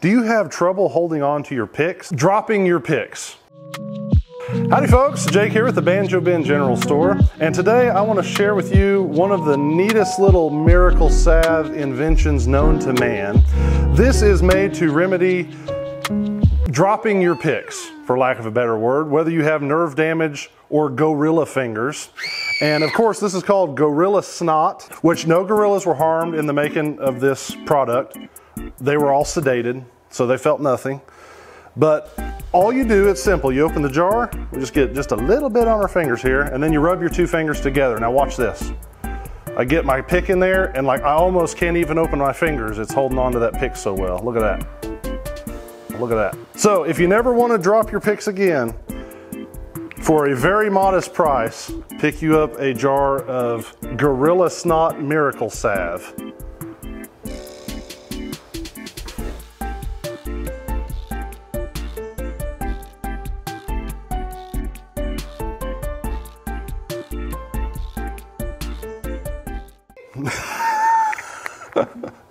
Do you have trouble holding on to your picks? Dropping your picks? Howdy folks, Jake here with the Banjo Ben General Store, and today I want to share with you one of the neatest little miracle salve inventions known to man. This is made to remedy dropping your picks, for lack of a better word, whether you have nerve damage or gorilla fingers. And of course, this is called Gorilla Snot, which no gorillas were harmed in the making of this product. They were all sedated, so they felt nothing. But all you do, it's simple. You open the jar, we just get just a little bit on our fingers here, and then you rub your two fingers together. Now watch this. I get my pick in there, and like I almost can't even open my fingers. It's holding on to that pick so well. Look at that. Look at that. So if you never want to drop your picks again, for a very modest price, pick you up a jar of Gorilla Snot Miracle Salve. Ha ha ha.